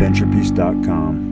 adventurepeace.com.